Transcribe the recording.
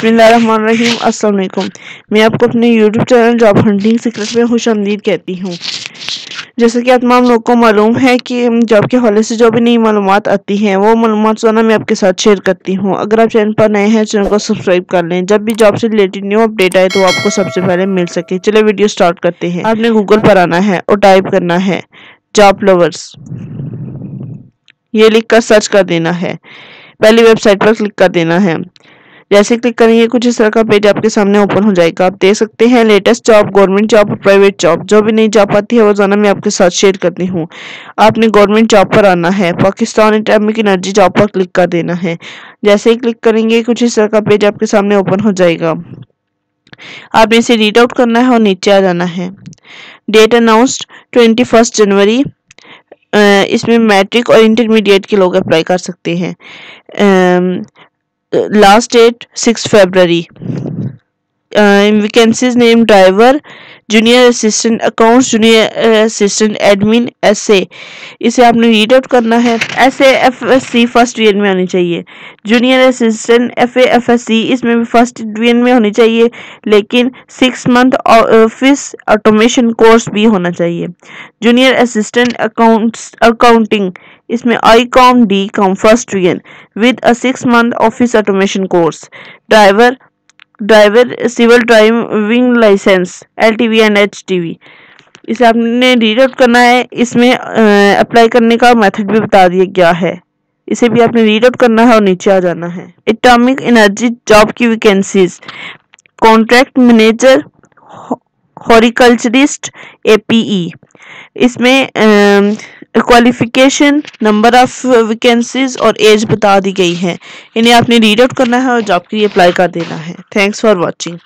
अस्सलाम वालेकुम मैं आपको अपने YouTube channel job hunting secret में खुश आमदीद कहती हूँ। जैसे कि आप तमाम लोगों को मालूम है कि जॉब के हवाले से जो भी नई मालूम आती हैं, वो मालूम जाना मैं आपके साथ शेयर करती हूँ। अगर आप चैनल पर नए हैं, चैनल को सब्सक्राइब कर लें। जब भी जॉब से रिलेटेड न्यू अपडेट आए तो आपको सबसे पहले मिल सके। चले वीडियो स्टार्ट करते हैं। आपने गूगल पर आना है और टाइप करना है जॉब लवर्स ये लिख कर सर्च कर देना है। पहली वेबसाइट पर क्लिक कर देना है। जैसे क्लिक करेंगे, कुछ इस तरह का पेज आपके सामने ओपन हो जाएगा। आप देख सकते हैं लेटेस्ट जॉब गवर्नमेंट जॉब और प्राइवेट जॉब जो भी नई जॉब आती है, वो जाना मैं आपके साथ शेयर करती हूँ। आपने गवर्नमेंट जॉब पर आना है, पाकिस्तान एटमिक एनर्जी जॉब पर क्लिक कर देना है। जैसे ही क्लिक करेंगे, कुछ इस तरह का पेज आपके सामने ओपन हो जाएगा। आपने इसे रीड आउट करना है और नीचे आ जाना है। Date announced twenty first January इसमें मैट्रिक और इंटरमीडिएट के लोग अप्लाई कर सकते हैं। Last date 6 February. Uh, vacancies name driver junior assistant accounts junior assistant admin SA इसे आपने रीड आउट करना है। S F S C first division में होनी चाहिए। Junior assistant F F S C इसमें भी फ़र्स्ट डिवीज़न में होनी चाहिए, लेकिन six month office automation course भी होना चाहिए। जूनियर असिस्टेंट अकाउंट्स अकाउंटिंग इसमें I com D com first division with a six month office automation course driver driver, civil driving licence L T V and H T V इसे आपने read out करना है। इसमें apply करने का method भी बता दिया गया है। इसे भी आपने रीड आउट करना है और नीचे आ जाना है। एटॉमिक एनर्जी जॉब की vacancies. Contract manager horticulturist APE इसमें क्वालिफिकेशन नंबर ऑफ़ वैकेंसीज और एज बता दी गई है। इन्हें आपने रीड आउट करना है और जॉब के लिए अप्लाई कर देना है। Thanks for watching